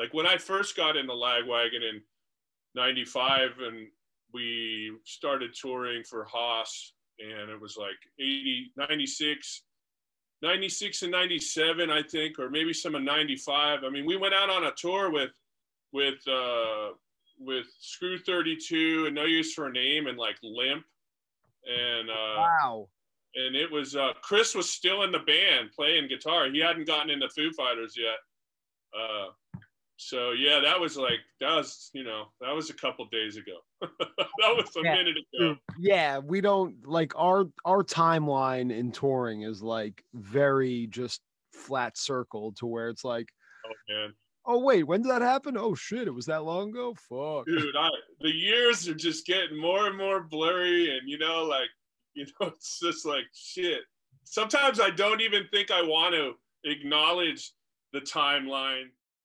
like when I first got in the Lagwagon in '95, and we started touring for Hoss, and it was like 80, 96, 96 and 97, I think, or maybe some of 95. I mean, we went out on a tour with with uh, with Screw 32 and No Use for a Name and like Limp, and uh, wow. And it was uh, Chris was still in the band playing guitar. He hadn't gotten into Foo Fighters yet. Uh, so yeah, that was like that was you know that was a couple days ago. that was a Yeah. minute ago. Yeah, we don't like our our timeline in touring is like very just flat circle to where it's like, Oh man, oh wait, when did that happen? Oh shit, it was that long ago. Fuck. dude, I the years are just getting more and more blurry, and you know, like you know, it's just like shit. Sometimes I don't even think I want to acknowledge the timeline